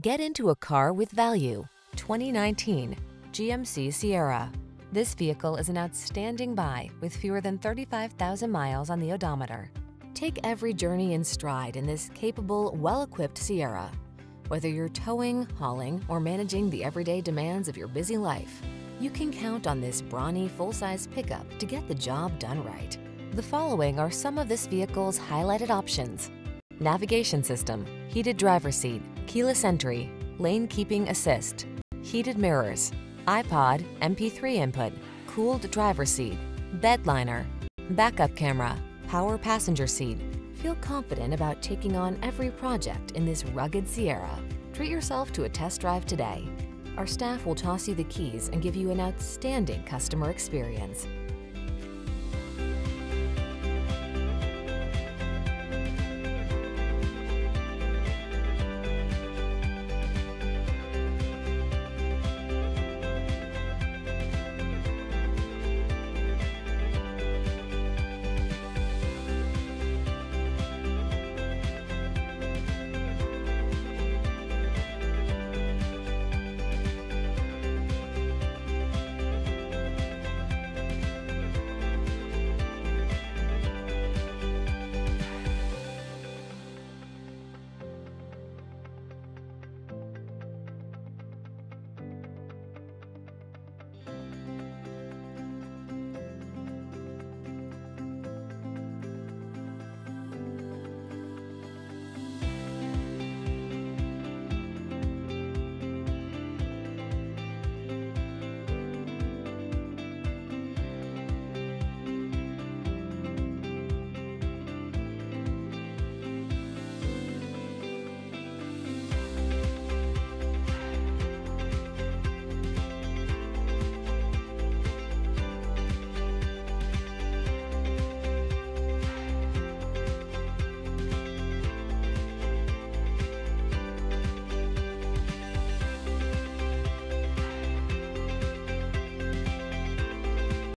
Get into a car with value. 2019 GMC Sierra. This vehicle is an outstanding buy with fewer than 35,000 miles on the odometer. Take every journey in stride in this capable, well-equipped Sierra. Whether you're towing, hauling, or managing the everyday demands of your busy life, you can count on this brawny full-size pickup to get the job done right. The following are some of this vehicle's highlighted options. Navigation system, heated driver seat, keyless entry, lane keeping assist, heated mirrors, iPod, MP3 input, cooled driver seat, bed liner, backup camera, power passenger seat. Feel confident about taking on every project in this rugged Sierra. Treat yourself to a test drive today. Our staff will toss you the keys and give you an outstanding customer experience.